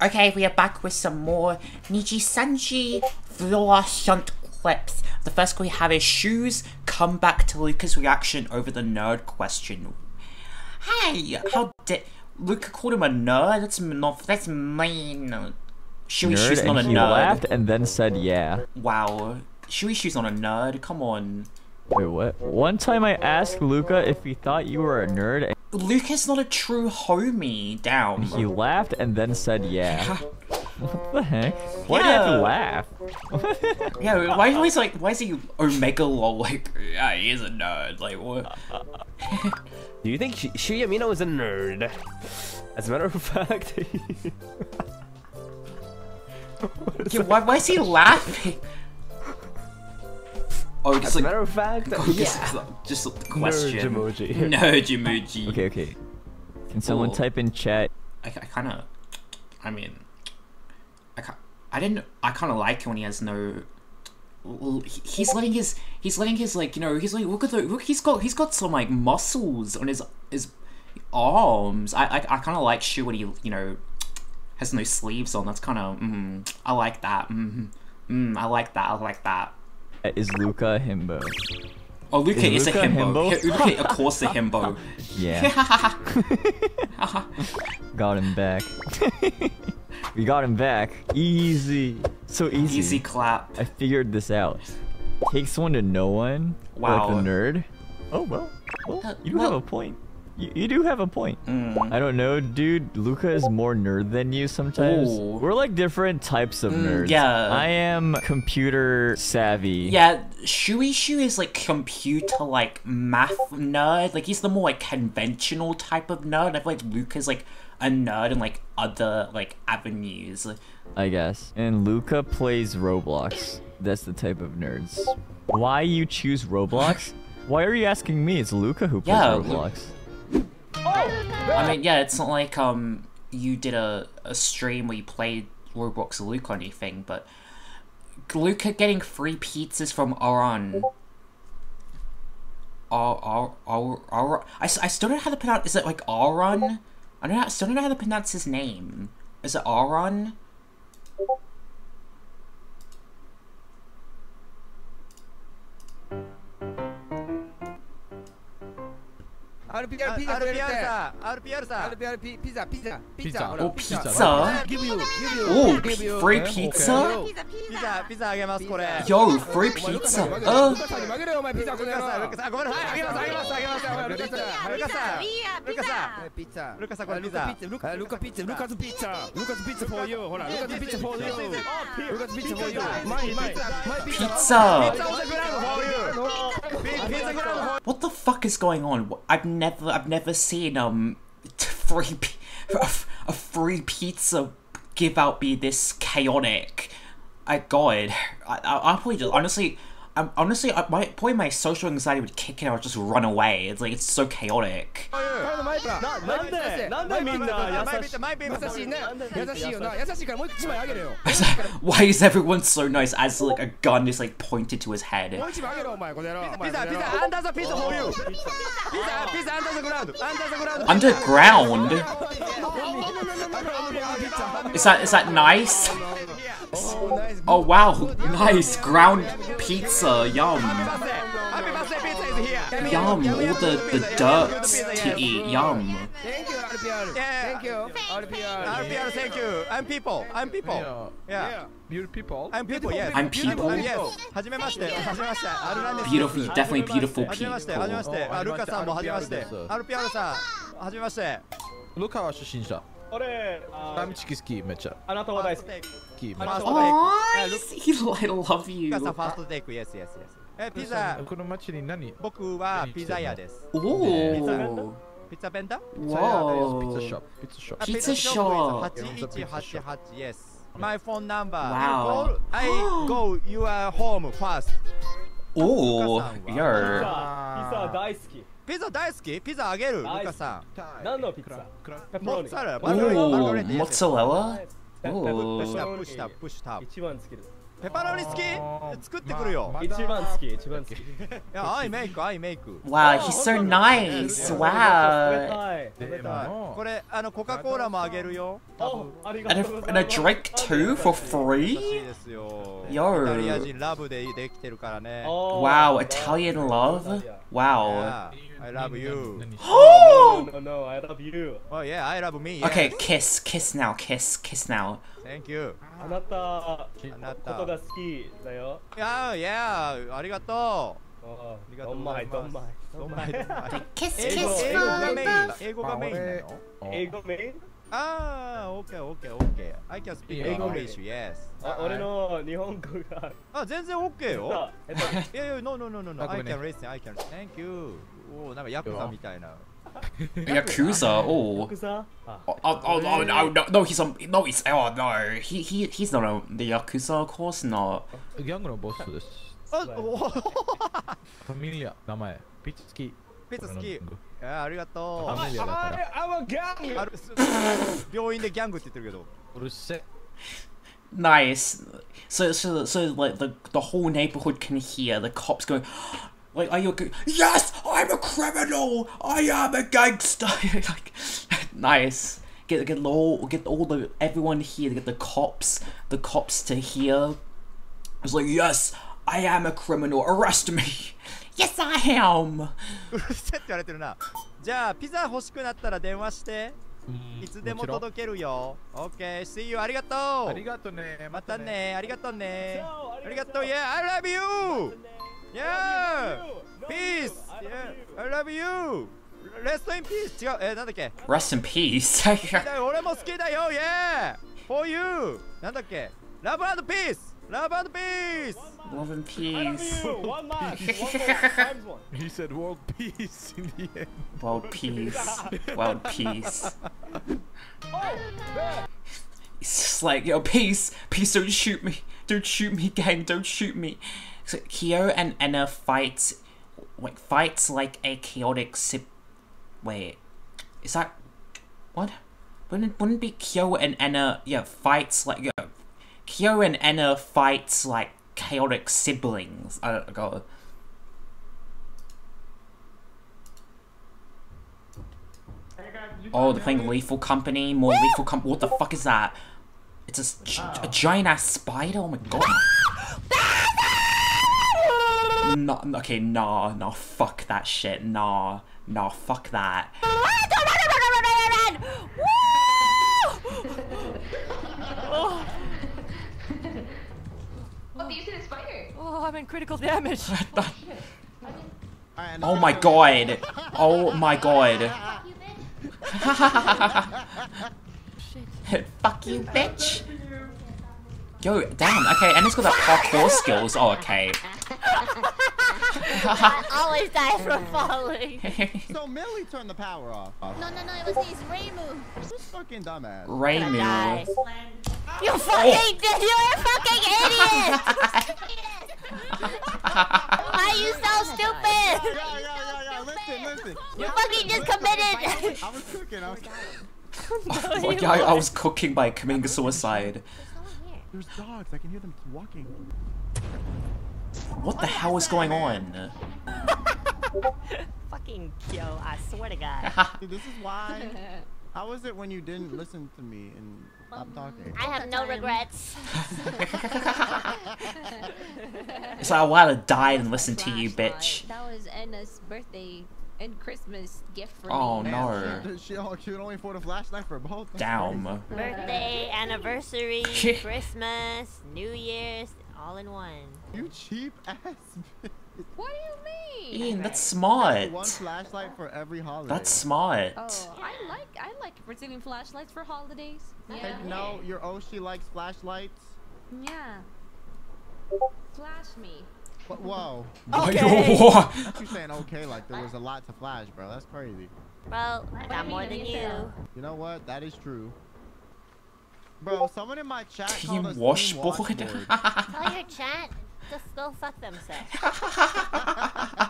Okay, we are back with some more Niji Sanji Fluorescent clips. The first we have is Shu's come back to Luca's reaction over the nerd question. Hey, how did Luca called him a nerd? That's not that's mean. Shui Nerd, Shu's not a and he nerd. laughed and then said, "Yeah." Wow. Shui Shu's not a nerd. Come on. Wait, what? One time I asked Luca if he thought you were a nerd, and Luca's not a true homie. Down. he laughed and then said, "Yeah." what the heck? Why do you have to laugh? Yeah, why why is like why is he Omega lol like yeah he is a nerd like what? Do you think Sh- Shinya is a nerd? As a matter of fact, Yeah, why why is he laughing? Oh, just as a like matter of fact, oh, just, yeah. just the question. Nerd emoji. Nerd emoji. Okay, okay. Can someone Cool. type in chat? I, I kind of, I mean, I I didn't I kind of like when he has no. He's letting his he's letting his like you know he's like look at the look he's got he's got some like muscles on his his arms. I I, I kind of like Shu when he you know has no sleeves on. That's kind of mm, I like that. Mm, mm, I like that. I like that. Is Luca a himbo? Oh, Luca Is is, a Luca a himbo. himbo? Luca, of course, a himbo. Yeah. got him back. we got him back. Easy. So easy. Easy clap. I figured this out. Takes one to know one. Wow. Like the nerd. Oh well. Well, Uh, you do well- have a point. You, you do have a point. Mm. I don't know, dude. Luca is more nerd than you sometimes. Ooh. We're like different types of Mm, nerds. yeah. I am computer savvy. Yeah, Shui Shu is like computer like math nerd. Like he's the more like conventional type of nerd. I feel like Luca's like a nerd in like other like avenues. I guess. And Luca plays Roblox. That's the type of nerds. Why you choose Roblox? Why are you asking me? It's Luca who plays Yeah, Roblox. I mean, yeah, it's not like um you did a, a stream where you played Roblox Luca or anything, but Luca getting free pizzas from Aron. Ar, Ar, Ar, Ar, I, I still don't know how to pronounce. Is it like Aron? I don't know. I still don't know how to pronounce his name. Is it Aron? RPR ピザ RPR くれるってさ RPR さ RPR ピピザピザピザ Pizza ほら Oh, ピザ pizza. Give you give you Oh, give you free Okay. pizza? ピザピザあげますこれ Yo, free お前ルカ pizza. さんに負けろ Uh, ルカさんに負けろよお前ピザこの野ルカさんル郎カさんごめんなさいあげますあげますあげますルカさんルカさんルカさんピザルカさんこれルカピッツルカルカピッツルカズピッツァルカズピッツ for you ほらルカズピッツ for you ルカズピッツ for you マイマイマイピザ pizza. ピザオンザグラウンド for you ピピザグラウンド for What the fuck is going on? Wh- I've never, I've never seen um free a free pizza give out be this chaotic. I God, I, I, I probably just honestly, I'm, honestly, my, point. my social anxiety would kick in. I would just run away. It's like it's so chaotic. Why is everyone so nice? As like a gun is like pointed to his head. Underground. Is that is that nice? Oh wow, nice ground pizza. Yum. Happy birthday pizza is here Yum, all the, the dirts to eat, yum. Thank you RPR Thank you RPR RPR thank you I'm people I'm people Yeah Beautiful people. I'm people yes I'm people? Yes はじめましてはじめましてアルランです Beautiful, definitely beautiful はじめましてはじめまして people あルカさんもはじめまして RPR です RPR さんはじめましてルカは出身者。俺ラミチキ好きめっちゃ。あなたも大好き 好きめっちファースゃ。トテイク Oh, he, I love ルカさん you. ファーストテイク Yes yes yes えピザこの町に何僕はピザ屋です Oh, ピザベンダピッツァショ whoa. ップ。ピッツァショップ。 Pizza shop. 8188 Yes My phone number Wow. You call, I go your home first Oh, ピ you're. ザ大好きピザ大好きピザあげるル大好きカさん何のピッツァペモッロニツァレラ バルバルバル Oh, バルバル mozzarella? プッシュタ Oh. プッシュタプッシュタ一番好きです ペパロニ好き作ってくるよま一番好き一番好きいやアイメイクアイメイク Wow, he's so nice. 食べ Wow. たい食べでたいもこれあのコカ・コーラもあげるよおありが And とう a, ご and ざ a います drink too for 優しい free? ですよ Yo イタリア人ラブでできてるからねおー Wow, Italian love? Wow. Yeah, I love you 何 No, no, no, I love you. Oh yeah, I love me Okay, yes. kiss, kiss now, kiss, kiss now. Thank you あなたあなことたが好きだよ。いやいやありがとありがとうどんまい、どんまい。うどんまいどんまい Kiss, 英語 kiss 英語が for メイン.英語がメインなの英語メインああ、オッケーオッケーオッケー I can speak English, yes あ俺の日本語が。あ、全然オッケーよえっと、いやいや、no no no no no I can listen, I can Thank you おお、なんかヤクザみたいな Yakuza, oh. 奥さんあ Oh, oh, oh, oh, no, no, no, he's a, no, he's, oh, no, he, he, he's not a, the Yakuza, of course not. ギャングのボスですあ、おおファミリア名前ピッチ好きピザ好きい俺のギャングや、ありがとファミリアだから I'm a gang! うある病院でギャングって言ってるけどうるせえ Nice. So, so, so, like, the, the whole neighborhood can hear the cops going, Like, are you a Yes, I'm a criminal! I am a gangster! like, nice. Get, get all, get all the, everyone here, get the cops, the cops to hear. It's like, yes, I am a criminal, arrest me! Yes, I am! うるせえって言われてるなじゃあ、ピザ欲しくなったら電話してうんいつでも届けるよ OK, see you ありがとうありがとうねまたねありがとうねありがとう Yeah, I love you! Yeah! Peace! Yeah, I love you! Rest in peace! 違う、えー、なんだっけ Rest in peace. じゃあ俺も好きだよ Yeah! For you! なんだっけ Love and peace! Love and peace! Love and I love peace. you! One man! One more times one! He said world peace in the end World peace. World peace. It's just like, yo, peace, peace, don't shoot me. Don't shoot me, gang, don't shoot me. So Kyo and Enna fights, like, fights like a chaotic sip. Wait, is that. What? Wouldn't, wouldn't be Kyo and Enna, yeah, fights like. Yeah, Kyo and Enna fights like chaotic siblings. I don't go. Oh, they're playing Lethal Company, more Lethal Company. What the fuck is that? It's a, s- gi- a giant ass spider. Oh my god. No, okay, nah, nah, fuck that shit. Nah, nah, fuck that. Oh, you said spider. Oh, I'm in critical damage. Oh, oh my god. Oh my god. Fuck you, bitch. Yo, damn. Okay, and it's got that parkour skills. Oh, okay. I always die from falling. So Millie turned the power off. No, no, no, it was his Reimu. This fucking dumbass. Die. Reimu. You oh. fucking did. You're a fucking idiot. Why are you so stupid? Yeah, yeah, yeah, yeah. Listen, listen. You fucking just committed. I was cooking. I was. Oh like, I, I was cooking by committing suicide. There's dogs. I can hear them walking. What the hell is going on? fucking Kyo, I swear to God. Dude, this is why. How was it when you didn't listen to me and stop talking? I have no regrets. It's like I want to die and listen to you, bitch. That was Enna's birthday and Christmas gift for Oh me. no. She, she, oh, she would only afford a flashlight for both. That's Damn. Birthday, anniversary, Christmas, New Year's, all in one. You cheap ass. bitch. What do you mean? Ian, that's smart. One flashlight for every holiday. That's smart. Oh, I like I like receiving flashlights for holidays. Hey, Yeah. no, your Oshi likes flashlights. Yeah. Flash me. Wh- Whoa. What? You saying okay like there was a lot to flash, bro. That's crazy. Well, I got more mean than you. you You know what? That is true. Bro, someone in my chat Team called washboard. Team washboard. Tell your chat, just go fuck themselves.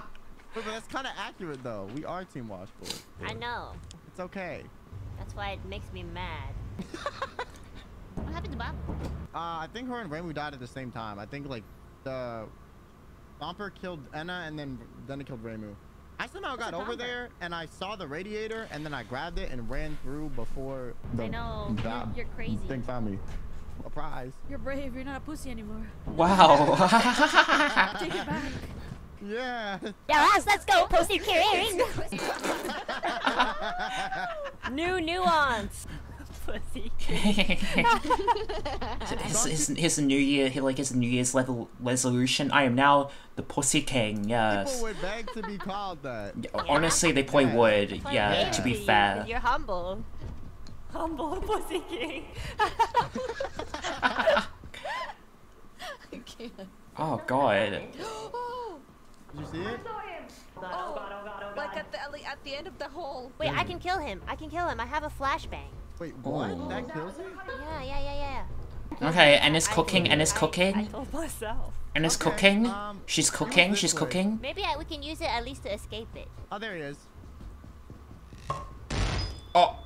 But that's kind of accurate though. We are Team Washboard. I know. It's okay. That's why it makes me mad. What happened to Bob? Uh, I think her and Reimu died at the same time. I think like the Thumper killed Enna and then then it killed Reimu. I somehow got over there and I saw the radiator and then I grabbed it and ran through before the I know. You're, you're crazy. thing found me. A prize. You're brave. You're not a pussy anymore. Wow. Take it back. Yeah. Yeah, let's, let's go, pussy carrying. New nuance. Pussy. his, his, his new year, he, like his New Year's level resolution. I am now the Pussy King. Yes. People would beg to be called that. Honestly, they probably Yeah. would. Yeah, to be fair. You're humble. Humble pussy king. I can't. Oh god. Did you see it? Oh, like at the at the end of the hole. Wait, I mm. can kill him. I can kill him. I have a flashbang. Wait, what? Oh. That kills it? Yeah, yeah, yeah, yeah. Okay, and it's cooking, and it's I- I cooking, told myself. and it's Okay, cooking. um, She's cooking, she's way. cooking. Maybe I, we can use it at least to escape it. Oh, there he is. Oh.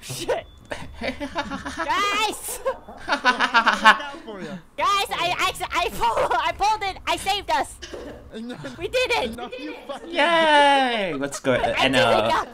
Shit. Guys! Look out for you. Guys, I I I pulled I pulled it. I saved us. We did it. No, you fucking Yay! Let's go. And uh.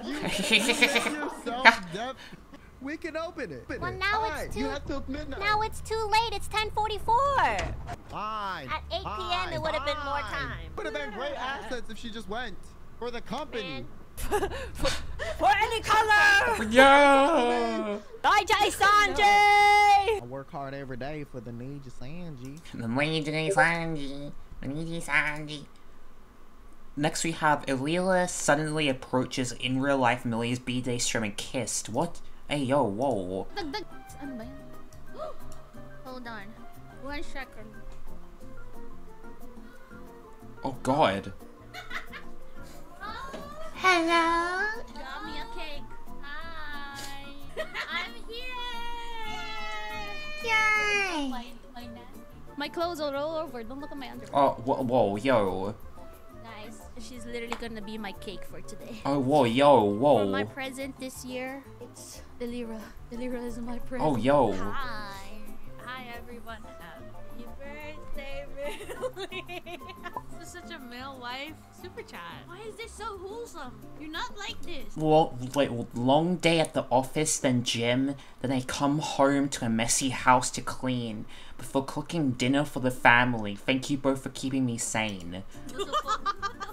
Yourself, Def. We can open it. Well, now it's Fine, You too- have till midnight. Now it's too late. It's 10:44. Fine. At 8 p.m. it would have been more fine. time. Would have been great assets if she just went for the company. For any color. Yeah. Bye, Jai Sanjay. I work hard every day for the need of Sanji. The Lady Sanji. The Lady Sanji. Next we have Elira suddenly approaches in real life Millie's B-Day stream and kissed. What? Hey yo, whoa. Dagdag. Ano ba yan? Hold on. One second. Oh god. Hello. Got me a cake. Hi. I'm here. Yay. My, my, nasty- my clothes will roll over. Don't look at my underwear. Oh, whoa, whoa, yo. Guys, she's literally gonna be my cake for today. Oh, whoa, yo, For my present this year, it's Delira. Delira is my present. Oh, yo. Hi. Hi, everyone. Happy birthday, Millie. You're such a male wife. Super chat. Why is this so wholesome? You're not like this. Well, like, long day at the office, then gym, then I come home to a messy house to clean, before cooking dinner for the family. Thank you both for keeping me sane.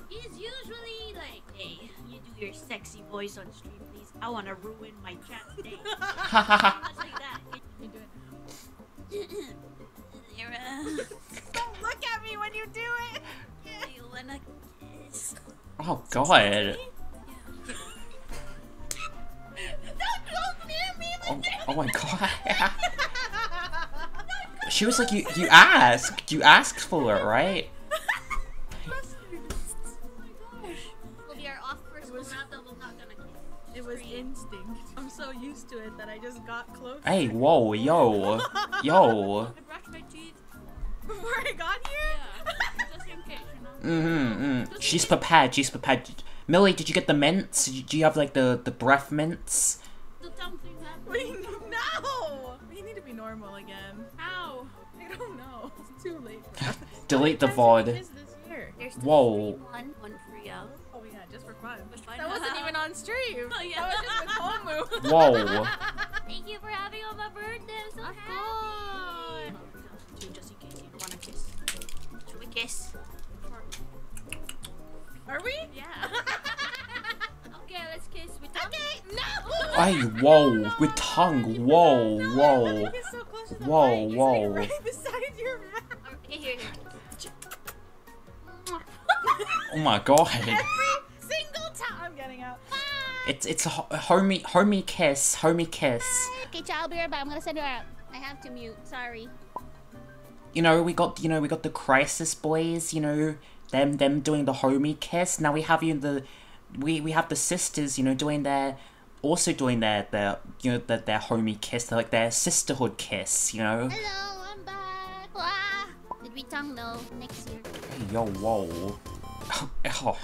He's usually like, hey, you do your sexy voice on stream, please. I want to ruin my chat's day. Much like that. You do it. Don't look at me when you do it. You wanna kiss? Oh, god. Don't go near me Oh, oh my god. she was like, you, you asked. You asked for it, right? Well, we are off first. We're not, we're not gonna kiss. It was instinct. I'm so used to it that I just got close. Hey, whoa, yo. Yo. I brushed my teeth. Before I got here? Mm-hmm. Mm. She's prepared. She's prepared. Millie, did you get the mints? Do you have like the the breath mints? The dumb thing happened. Wait, no! We need to be normal again. How? I don't know. It's too late. Delete the How VOD. many times did we miss this year? There's the Whoa. free one, one free out. Oh yeah, just for fun. fun. That wasn't even on stream. Oh, yeah. That was just with Homu. Whoa. Thank you for having on my birthday. I'm so Of happy. Two, just in case you want to kiss. Should we kiss? Are we? Yeah. okay, let's kiss. We talk. Okay, no! Hey, whoa. With tongue. Whoa, whoa. Get so close to Whoa, mic. whoa. It's like right beside your mouth. Okay, here, here. Oh my god. Every single time. I'm getting out. It's it's a a homie homie kiss. Homie kiss. Okay, child, I'll be right back. I'm gonna send her out. I have to mute. Sorry. You know, we got you know, we got the crisis boys, you know, them them doing the homie kiss. Now we have you the we we have the sisters, you know, doing their also doing their their you know their, their homie kiss, like their sisterhood kiss, you know. Hello, I'm back. Ah, did we tongue though? Next year. Yo, whoa. Oh,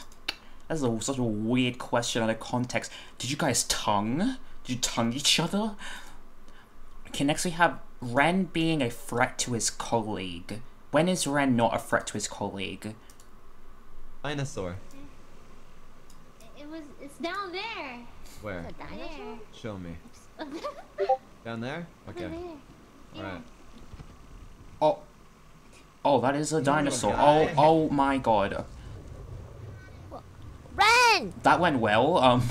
that's a, such a weird question out of context. Did you guys tongue? Did you tongue each other? Okay, next we have Ren being a threat to his colleague? When is Ren not a threat to his colleague? Dinosaur. It was. It's down there. Where? There. Show me. Down there? Okay. Over there. Alright. Oh. Oh, that is a dinosaur. Oh, oh my god. Ren! That went well. Um,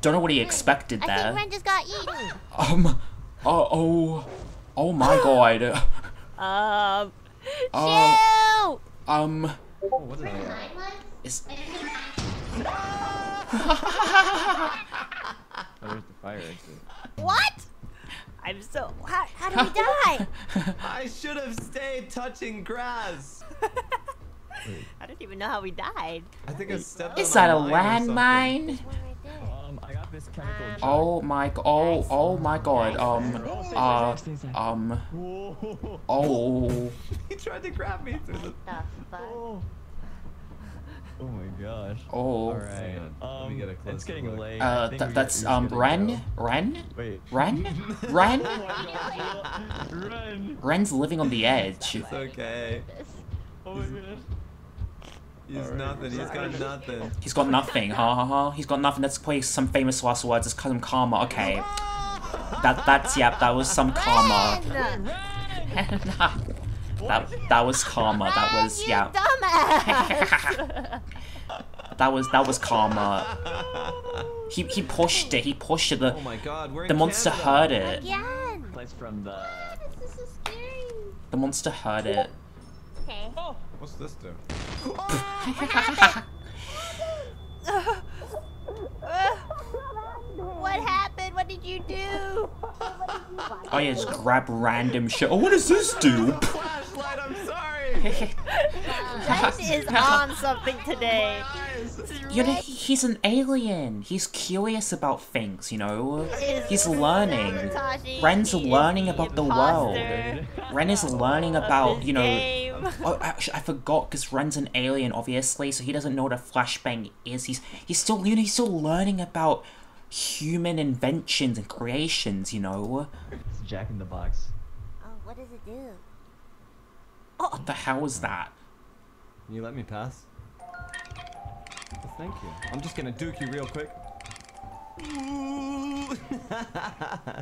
don't know what he expected I think. Ren just got eaten. Um, oh, oh, oh my god. Um, Uh, Shoo! um, Oh, what is that? is Oh, there's the fire exit. What? I'm so. How, how did we die? I should have stayed touching grass. I don't even know how we died. I think I stepped is on that a line or something. landmine? Oh my, g- oh, oh my god. Um, uh, um, oh. he tried to grab me through the. Oh. Oh my gosh. Oh. Alright. Let me Um, get a closer it's getting look. late. Uh, I think th- we that's got- we um should Ren, go. Ren, Wait. Ren, Ren. Ren. Ren's living on the edge. It's okay. Oh my gosh. He's nothing. He's got nothing. He's got nothing. Ha ha ha. He's got nothing. Let's play some famous last words. It's some karma. Okay. That that's yep. That was some karma. that that was karma. That was yeah. That was that was karma. He he pushed it. He pushed it. The Oh my god, we're in the monster Canada. heard it. Again! Place from the. This is so scary. The monster heard it. Okay. Oh. What's this do? What happened? What did you do? Oh yeah, just grab random shit. Oh, what does this do? Flashlight, I'm sorry. Ren is on something today. You know, he's an alien. He's curious about things. You know, Is he's learning. Tashi Ren's the learning about the world. Ren is learning about you know. game. Oh, actually, I forgot because Ren's an alien, obviously, so he doesn't know what a flashbang is. He's he's still you know he's still learning about human inventions and creations. You know, It's Jack in the Box. Oh, what does it do? what the hell is that? Can you let me pass? Oh, thank you. I'm just gonna duke you real quick. Ooh.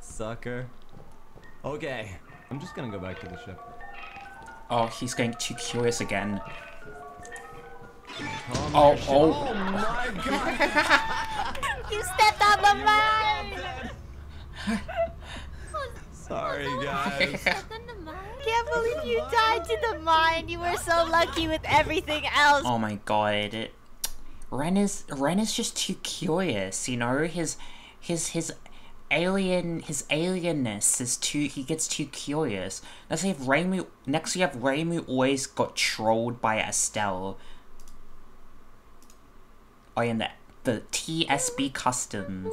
Sucker. Okay. I'm just gonna go back to the ship. Oh, he's getting too curious again. Calm Oh, oh. oh my god! You stepped on my mine! Sorry, oh, guys. Can't believe you died to the mine. You were so lucky with everything else. Oh my god. Ren is Ren is just too curious, you know? His his his alien his alienness is too he gets too curious. Next we have Reimu next we have Reimu always got trolled by Estelle. Oh yeah, the the TSB customs.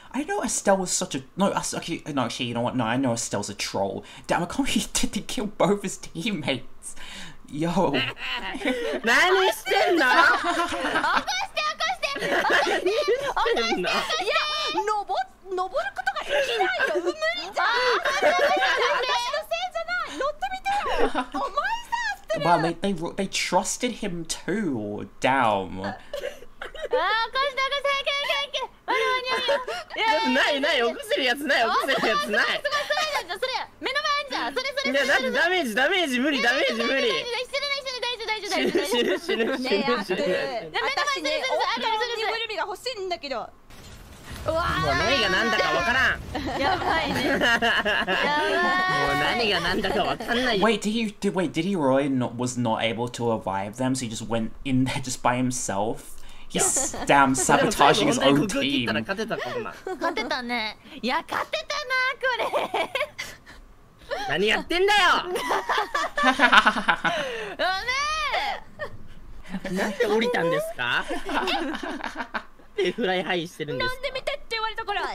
I know Estelle was such a no. Okay, no, actually, you know what? No, I know Estelle's a troll. Damn, I can't believe he did to kill both his teammates. Yo. Man, it's still not. Wow, they, they they trusted him too. Damn. あー起こして起こしていけいけいけ待て待て待てないない起こせるやつない起こせるやつないすごいそれそれそれ目の前じゃんそれそれいやだってダメージダメージ無理ダメージ無理大丈夫大丈夫大丈夫大丈夫大丈夫死ぬ死ぬ死ぬ死ぬ死ぬ目の前にね大きなぬいぐるみが欲しいんだけど。うわもう何が何だかわからんもうやばいねやばい何が何だかわかんない Wait, did he did wait? Did he Roy not was not able to revive them? So he just went in there just by himself. He's damn sabotaging his own team. 勝てたかもな勝てたね。いや勝てたなこれ。何やってんだよ！なんで降りたんですか？でフライハイしてるんですなんで見てって言われたから。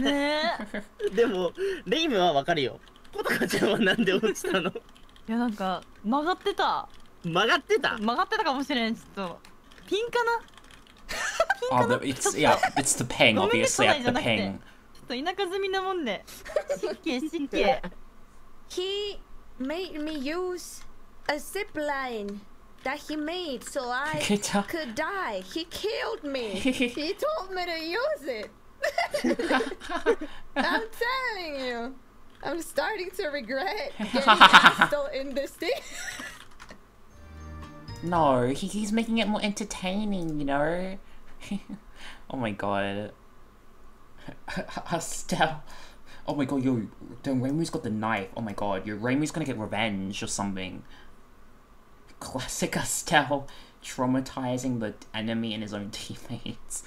ね でもレイムはわかるよ。コトカちゃんはなんで落ちたの？いやなんか曲がってた。曲がってた？曲がってたかもしれんちょっとピンかな Oh, the, it's yeah, it's the ping, ごめんね obviously, 都 at 内じ the ゃなくて ping. ちょっと田舎住みなもんで湿気湿気 He made me use a zip line that he made so I Kita. could die. He killed me. he told me to use it. I'm telling you. I'm starting to regret getting hostile in this thing. No, he, he's making it more entertaining, you know? oh my god. Estelle. Oh my god, yo, damn, Reimu's got the knife. Oh my god, yo, Reimu's gonna get revenge or something. Classic Estelle traumatizing the enemy and his own teammates.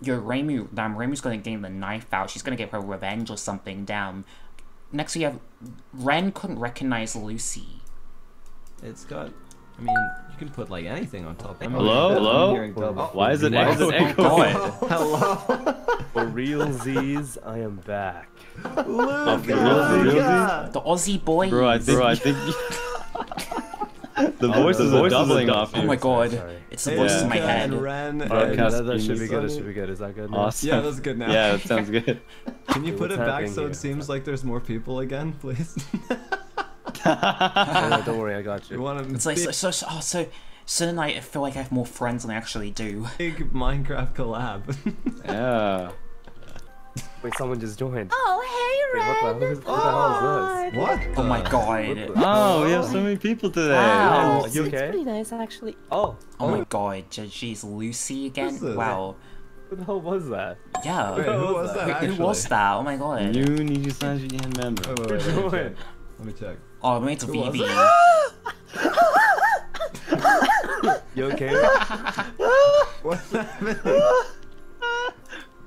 Yo, Reimu, damn, Reimu's gonna get the knife out. She's gonna get her revenge or something, damn. Next we have Ren couldn't recognize Lucy. It's got. I mean, you can put like anything on top. I'm Hello? I'm Hello? hearing. Why is it- Why why is it Oh, echoing? Hello? For real Z's, I am back. Luca! Oh, for real Z's? The Aussie boy. Bro, I think, Bro, I think The oh, voices are doubling off Oh my god, it's the voices in my head. Ren, Broadcast uh, and- that should be good, that should be good. Is that good now? Awesome. Yeah, that's good now. Yeah, that sounds good. Can you put it back so here? it seems like there's more people again, please? Yeah, don't worry, I got We you. It's like so, so, so, oh, so so then I feel like I have more friends than I actually do. big Minecraft collab. Yeah. Wait, someone just joined. Oh Wait, what the, who is- who the hell is this? what? Oh my god. Oh, we have so many people today. Wow. Oh, you okay? nice, actually. Oh, Oh, oh. my god, she's Lucy again. Wow. who the hell was that? Yeah. Wait, who was that? Who- Who was that? Oh my god. New Niji Sanji member. Oh, wait, wait, wait, let me check. Let me check. Oh, maybe it's Who was Vivi. You okay? What's happening?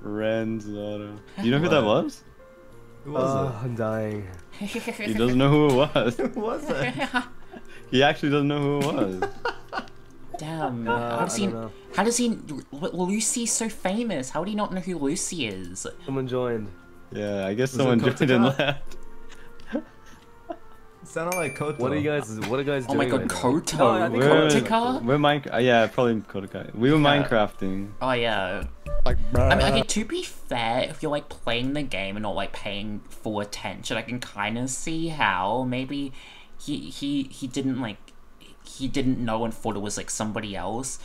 Ren's daughter. You know who that was? Who was Oh, I'm dying. He doesn't know who it was. Who was it? He actually doesn't know who it was. Damn. Uh, how does I he? don't. How does he? Lucy's so famous. How do he not know who Lucy is? Someone joined. Yeah, I guess Was someone joined and left. It sounded like Koto. What are you guys? What are you guys Oh doing? my god, right now? Koto. No, I think We're, Kotoka? we're Minecraft. Uh, yeah, probably Kodokai. We were Yeah. Minecrafting. Oh yeah. Like, I mean, okay, to be fair, if you're like playing the game and not like paying full attention, I can kind of see how maybe he he he didn't like he didn't know and thought it was like somebody else.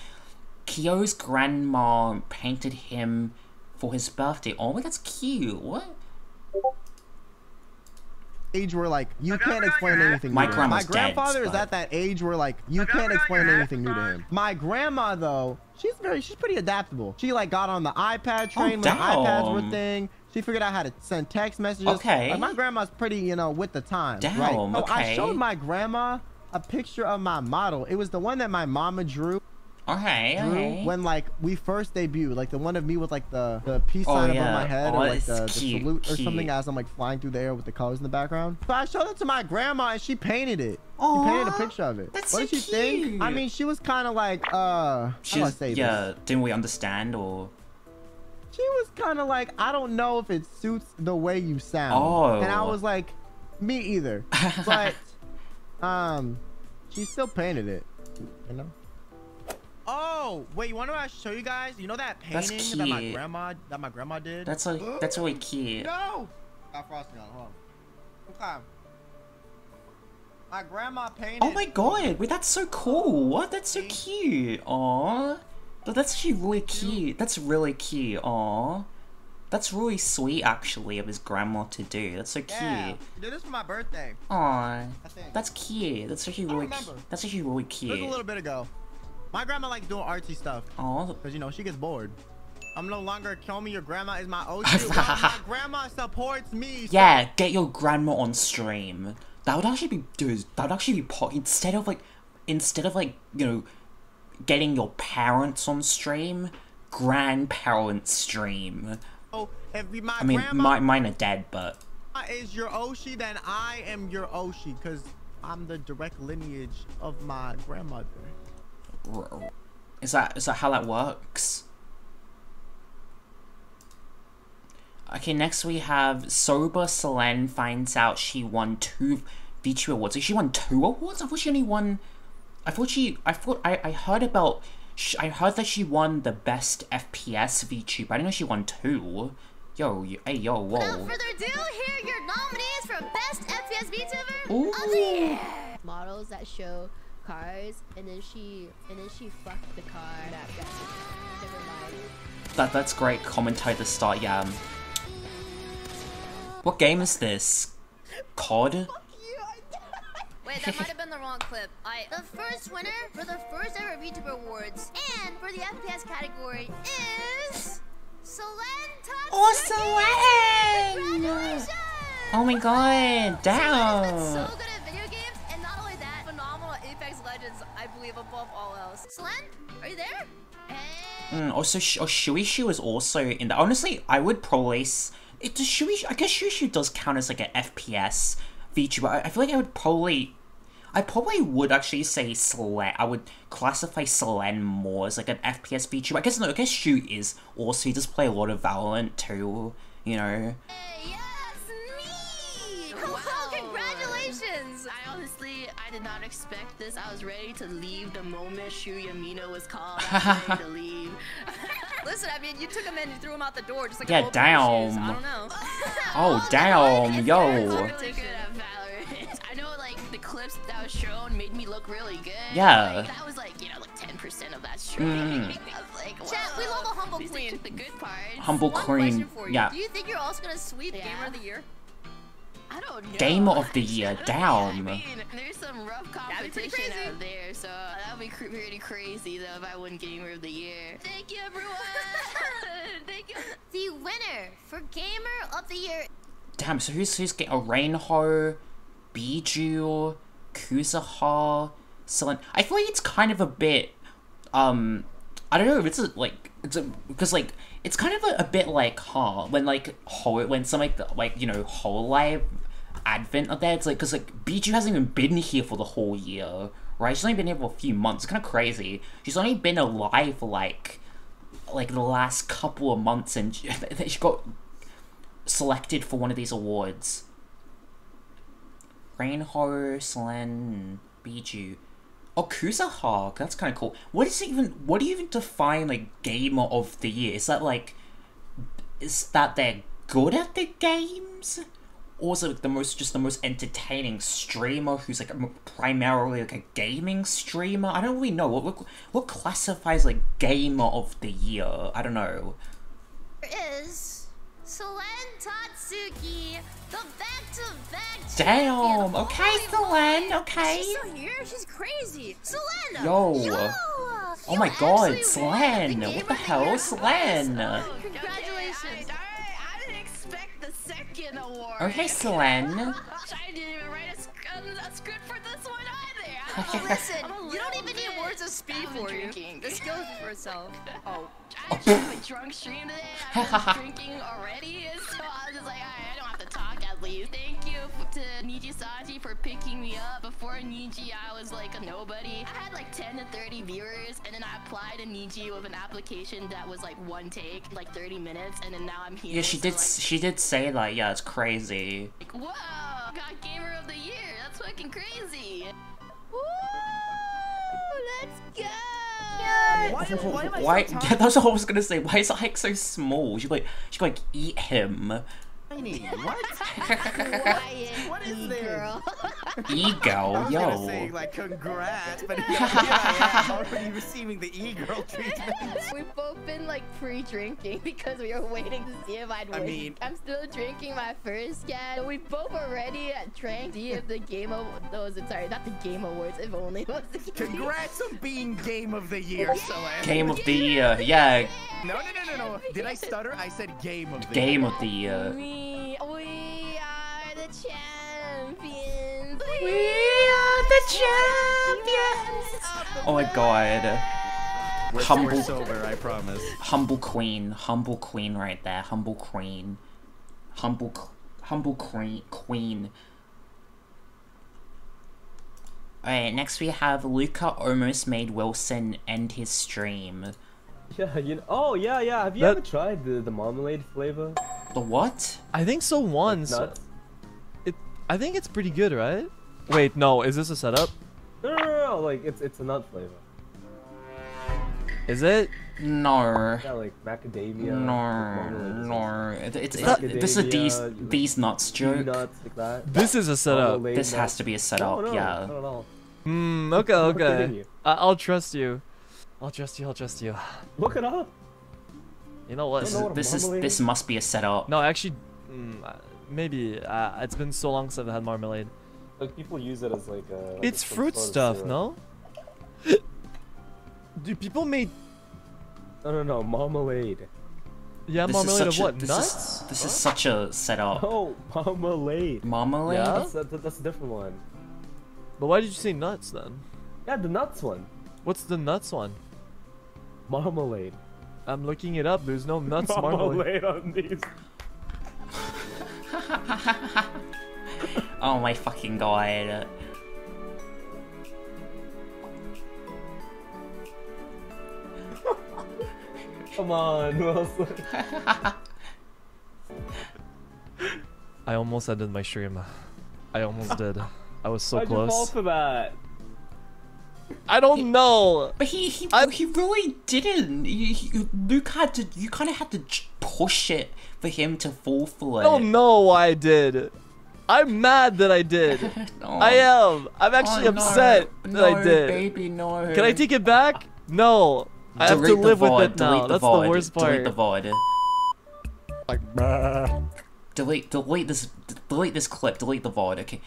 Kyo's grandma painted him for his birthday. Oh, that's cute. What? Age where like you can't explain anything. My new to him. my grandma's dead, grandfather is but- at that age where like you can't explain anything new to him. My grandma though, she's very she's pretty adaptable. She like got on the iPad train when iPads were thing. She figured out how to send text messages. Okay. Like, my grandma's pretty, you know, with the times. Damn, right? So I showed my grandma a picture of my model. It was the one that my mama drew. Okay, drew okay. when like we first debuted, like the one of me with like the the peace Oh, sign above my head Oh, or like the, the cute, salute or something as I'm like flying through the air with the colors in the background. So I showed it to my grandma and she painted it. Aw, she painted a picture of it. that's what so did you think? I mean, she was kind of like uh, how do I She's say yeah. this? Didn't we understand or? She was kind of like, I don't know if it suits the way you sound. Oh. And I was like, me either. But um, she still painted it. You know. Oh wait, you want to show you guys? You know that painting that my grandma that my grandma did? That's like that's really cute. No. Got frosting on. Hold on. Okay. My grandma painted. Oh my god, wait, that's so cool. What? That's so cute. Aw. But that's actually really cute. That's really cute. Aw. That's really sweet, actually, of his grandma to do. That's so cute. Yeah. Did this for my birthday. Aw. I think. That's cute. That's actually really cute. That's actually really cute. a little bit ago. My grandma likes doing artsy stuff. Aw. Cause you know she gets bored. I'm no longer kill me. Your grandma is my OG. well, my grandma supports me. so- Yeah, get your grandma on stream. That would actually be dude, that would actually be pot instead of like instead of like, you know, getting your parents on stream, grandparents stream. Oh, if my I mean, grandma my, mine are dead, but is your Oshi, then I am your Oshi, because I'm the direct lineage of my grandmother. Is that is that how that works? Okay, next we have Sober Selen finds out she won two VTuber awards. She won two awards? I thought she only won. I thought she. I thought I, I heard about. I heard that she won the best FPS VTuber. I didn't know she won two. Yo, y- hey, yo, whoa. Further ado, here are your nominees for Best FPS VTuber Ooh. of the Year. Models that show cars, and then she and then she fucked the car. That, that's. That that's great commentary to start. Yeah. What game is this? COD. Wait, that might have been the wrong clip. I the first winner for the first ever VTuber Awards and for the FPS category is Selen Tatsuki. Oh, Selen! Congratulations! Oh my god! Damn. Believe above all else. Selen, are you there? Mm, also, Sh- oh, Shuishu is also in the. Honestly, I would probably. S- it does Shuishu. I guess Shuishu does count as like an FPS VTuber. I, I feel like I would probably. I probably would actually say Selen. I would classify Selen more as like an FPS VTuber. I guess no. I guess Shu is also. He does play a lot of Valorant too. You know. Wow. Did not expect this. I was ready to leave the moment Shu Yamino was called. I was ready to leave. Listen, I mean, you took him in and threw him out the door just like Yeah, a whole pair of shoes. damn. I don't know. Oh damn, yo. really good at Valorant. I know, like the clips that was shown made me look really good. Yeah. Like, that was like you know like ten percent of that stream. Mm. I was like, Chat, we love a humble queen. the good parts. Humble One queen. question for you. Yeah. Do you think you're also gonna sweep Gamer of the Year? I don't know. Gamer of the year. Damn. There's some rough That'd be pretty competition out there, so that would be pretty crazy though if I won Gamer of the Year. Thank you, everyone. Thank you. The winner for Gamer of the Year Damn. So who's who's getting a Rainho, Bijou, Kuzuha, Selen? I feel like it's kind of a bit. Um, I don't know if it's a, like it's a because like it's kind of a, a bit like huh when like whole when some like like you know whole live advent of that it's like because like Bijou hasn't even been here for the whole year right? She's only been here for a few months. It's kind of crazy. She's only been alive for like like the last couple of months and she, she got selected for one of these awards. Rainho, Selen, Bijou. Oh, Kuzuha, that's kind of cool. What is it even? What do you even define like gamer of the year? Is that like, is that they're good at the games, or is it like the most just the most entertaining streamer who's like primarily like a gaming streamer? I don't really know what what, what classifies like gamer of the year. I don't know. is Selen Tatsuki, the back-to-back Damn. Okay, Selen. Okay. She's still here? She's crazy. Selen! Yo. Yo! Oh my god, Selen! What the hell, Selen? Oh, congratulations. I didn't expect the second award. Okay, Selen. I didn't even write a, sc- a script for this one either. Oh, listen, you don't even need words of speed for you. drinking. The skill is for itself. Oh. I actually have a drunk stream today. I've been drinking already, so I was just like, alright, I don't have to talk at least. Thank you to Niji Saji for picking me up. Before Niji, I was like a nobody. I had like 10 to 30 viewers, and then I applied to Niji with an application that was like one take, like 30 minutes, and then now I'm here. Yeah, she so, did. Like, She did say that. Yeah, it's crazy. like, whoa, got Gamer of the Year. That's fucking crazy. Let's go! Why? Yeah, that's what I was gonna say. Why is Ike so small? She like she could, like eat him. Tiny, what? what is girl? E-girl, I was yo. gonna say like congrats, but here I already receiving the e-girl treatment. We've both been like pre-drinking because we were waiting to see if I'd win. I mean, I'm still drinking my first can. We both already drank. See if the game of those. Sorry, not the game awards. If only it was the game. Congrats on being game of the year, Selen. Game of the year. Yeah, No, no, no, no, no. Did I stutter? I said game of the game year. of the uh, year. We are the champions. Oh my god. We're, Humble. sober, I promise. Humble queen, humble queen right there, humble queen, humble, humble queen, queen. Alright, next we have Luca almost made Wilson end his stream. Yeah, you know. Oh yeah, yeah. Have you That- ever tried the the marmalade flavor? The what? I think so once. It. I think it's pretty good, right? Wait, no. Is this a setup? No, no, no, no. Like it's it's a nut flavor. Is it? No. Yeah, like macadamia. No, no. It- It's, it's, Not- this is a these these nuts joke. Nuts like that. This is a setup. Marmalade This has to be a setup, No, no, yeah. No, no. Hmm. Okay. I'm kidding Okay. you. I- I'll trust you. I'll trust you. I'll trust you. Look it up. You know what? This, is, this is this must be a setup. No, actually, mm, uh, maybe. Uh, it's been so long since I've had marmalade. Like people use it as like a. like It's some fruit sort of stuff, syrup. no? Do people make? No, no, no. Marmalade. Yeah, This is marmalade of such a- what? this Nuts? Is, this is such a setup. Oh, marmalade. Marmalade? Yeah? That's, that, that's a different one. But why did you say nuts then? Yeah, the nuts one. What's the nuts one? Marmalade. I'm looking it up. There's no nuts marmalade. Marmalade on these. Oh my fucking god. Come on, Wilson. I almost ended my stream. I almost did. I was so Why'd you fall close. for that? I don't know. But he he, he really didn't. He, he, Luke had to. You kind of had to push it for him to fall for it. I it. don't know why I did. I'm mad that I did. I am. I'm actually Oh, no. upset that No, I did. baby, no. Can I take it back? No. I have to Delete the live with it now. delete That's VOD, the worst Delete part. the VOD. Delete, delete this, delete this clip. Delete the VOD. Okay.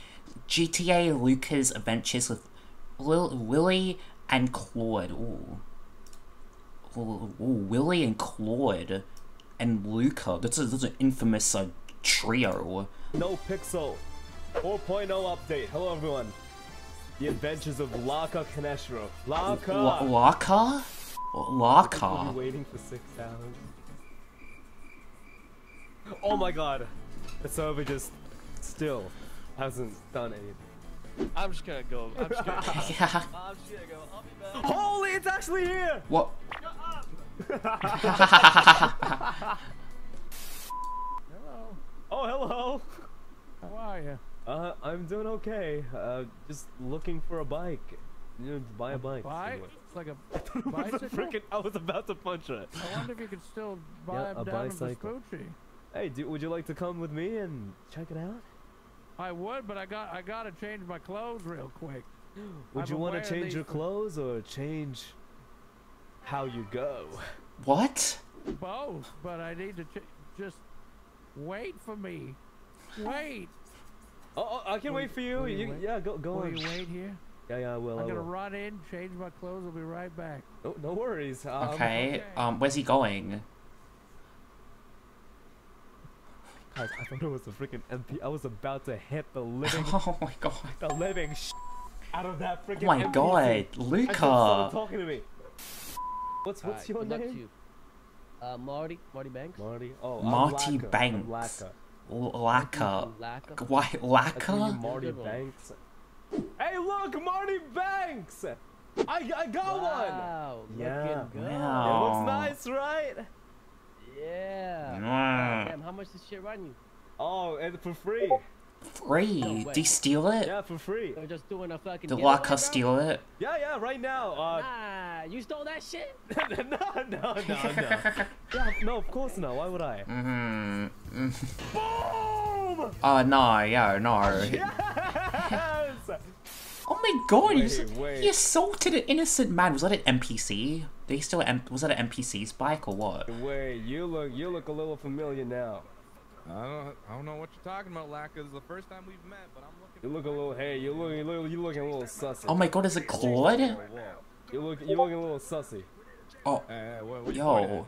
GTA Luca's adventures with Lil, Willie and Claude. Ooh. Ooh, ooh, Willie and Claude and Luca. That's a, that's an infamous uh, trio. No Pixel 4.0 update. Hello, everyone. The Adventures of Laka Kaneshiro. Laka! La- Laka? We'll Laka. waiting for six hours. Oh my god. The server just still hasn't done anything. I'm just gonna go. I'm just gonna. Yeah. I'm just gonna go. I'll be back. Holy, it's actually here! What? Hello. Oh, hello! How are you? Uh, I'm doing okay. Uh, just looking for a bike. You know, to buy a bike. Bike? It's like a I was, bicycle? freaking, I was about to punch it. I wonder if you could still buy Yeah, a down in bicycle. Vespucci. Hey, do, would you like to come with me and check it out? I would, but I got I gotta change my clothes real quick. Would I've you want to change your clothes or change how you go? What? Both, but I need to ch- just wait for me. Wait. Oh, oh I can Will wait for you. you you wait? yeah, go go Will on. you wait here? Yeah, yeah, I will. I'm I gonna run in, change my clothes. I'll be right back. No, no worries. Um, Okay. Um, where's he going? Guys, I thought it was a freaking MP. I was about to hit the living, Oh my god. the living sh- out of that freaking. Oh my NPC. god, Luca. "Stop talking to me. What's what's Alright, your good luck name? To you. Uh, Marty, Marty Banks. Marty. Oh, I'm Marty Laka. Banks. Laka. Laka. Laka. Why I call you Laka? Marty Banks. Hey, look, Marty Banks! I, I got Wow, one! Yeah. looking good. It looks nice, right? Yeah. Mwah. Damn, how much this shit run you? Oh, and for free. Free? No Did he steal it? Yeah, for free. They're just doing a fucking. Did giveaway, Laka bro? steal it? Yeah, yeah, right now. Uh, Nah, you stole that shit. no, no, no, no. yeah, no, of course not. Why would I? Mm-hmm. Boom! Oh no, yeah, no. Yes! Oh my god, he, Wait, s- wait. he assaulted an innocent man. Was that an NPC? Did he steal was that an NPC's bike or what? Wait, you look, you look a little familiar now. I don't I don't know what you're talking about, Laka. It's the first time we've met, but I'm looking. You look a little, hey, you look, you look, you looking a little sussy. Oh my god, is it Claude? You look, you looking a little sussy. Oh, uh, Hey, what, what you pointing yo.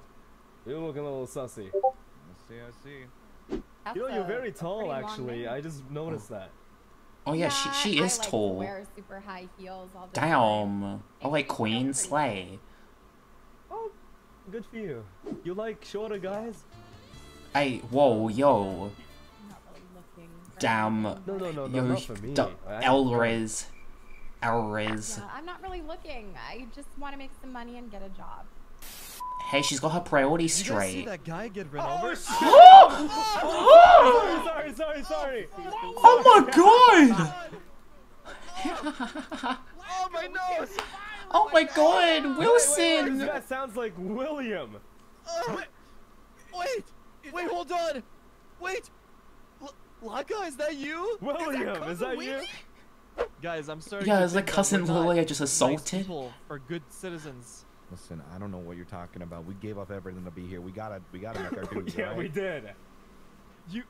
You're looking a little sussy. I see, I see. You know, you're very tall, actually. I just noticed that. Oh yeah, she, she is tall. Wear super high heels all the Damn. Oh like Queen Slay. Oh, good for you. You like shorter guys? Hey, whoa, yo. Damn. No, no, no, no, yo, not for me. Elriz. Elriz. Yeah, I'm not really looking. I just want to make some money and get a job. Hey, she's got her priorities Did you see straight. that guy get run over? sorry, sorry, sorry, sorry. Oh my god! Oh my nose! Oh my god, Wait, Wilson! that sounds like William. Uh, wait, wait, wait, hold on. Wait, L- Laka, is that you? William, is that you? Guys, I'm sorry. Yeah, to it's like think that cousin Lily I just nice assaulted. people Or good citizens. Listen, I don't know what you're talking about. We gave up everything to be here. We gotta, we gotta make our dues. yeah, right? we did. You,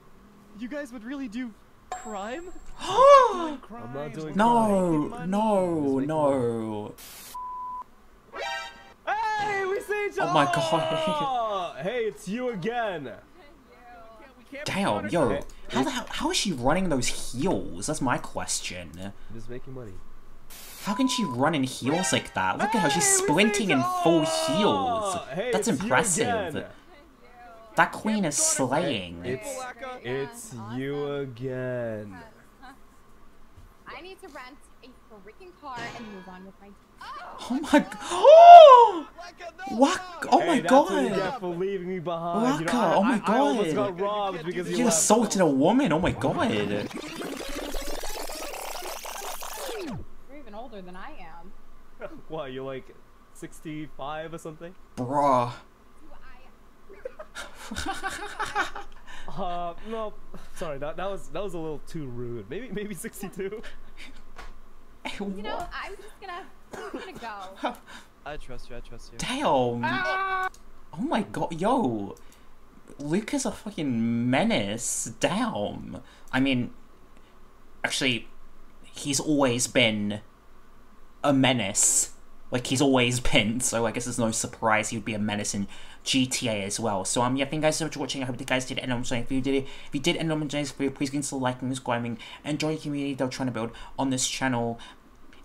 you guys would really do crime? I'm not doing No, no, no. Hey, we see each other. Oh my god. Hey, it's you again. Damn, yo. How the hell, how is she running those heels? That's my question. Just making money. How can she run in heels like that? Look at her, she's sprinting in full heels. Hey, That's impressive. That queen is slaying. It's it's you again. I need to rent a freaking car and move on with my. Oh my god. Oh! What? Oh my that's god. get for leaving me behind. You know, Waka, I, oh my I, I god. got robbed because you You left. assaulted a woman, oh my god. You're even older than I am. What? You're like 65 or something? Bruh. Uh, no, sorry, that, that was that was a little too rude. Maybe maybe 62. You know, I'm just gonna, I'm gonna go. I trust you. I trust you. Damn. Oh my god, yo. Luke is a fucking menace. Damn. I mean, actually, he's always been a menace. Like, he's always been, so I guess it's no surprise he would be a menace in GTA as well. So, um, yeah, thank you guys so much for watching. I hope you guys did end up enjoying the video. If you did end up enjoying this video, please consider liking, subscribing, and join the community that we're trying to build on this channel.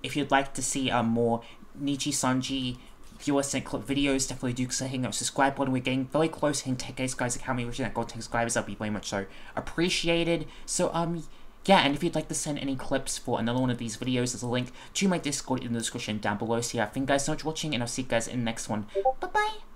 If you'd like to see um, more Nijisanji viewer sent clip videos, definitely do consider hitting that subscribe button. We're getting very close hitting 10k guys. Like how many reaching that goal 10 subscribers, that'd be very much so appreciated. So um yeah, and if you'd like to send any clips for another one of these videos, there's a link to my Discord in the description down below. So yeah, thank you guys so much for watching, and I'll see you guys in the next one. Bye bye.